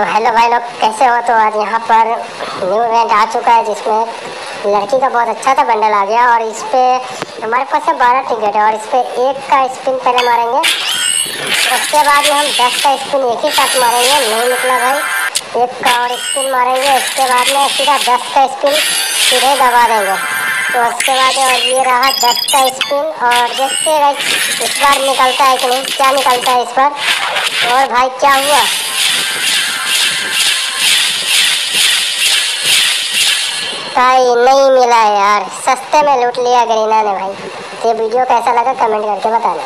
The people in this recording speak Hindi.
तो हेलो भाई लोग, कैसे हो? तो आज यहाँ पर न्यू इवेंट आ चुका है जिसमें लड़की का बहुत अच्छा सा बंडल आ गया और इस पर हमारे पास है बारह टिकट है और इस पर एक का स्पिन पहले मारेंगे। उसके बाद में हम दस का स्पिन एक ही साथ मारेंगे। नहीं निकला भाई। एक का और स्पिन मारेंगे। उसके बाद में सीधा दस का स्पिन सीधे दबा देंगे। तो उसके बाद और ये रहा दस का स्पिन और देखते इस बार निकलता है कि नहीं? क्या निकलता है इस बार? और भाई क्या हुआ? भाई, नहीं मिला यार। सस्ते में लूट लिया गरीना ने भाई। ये वीडियो कैसा लगा कमेंट करके बताना।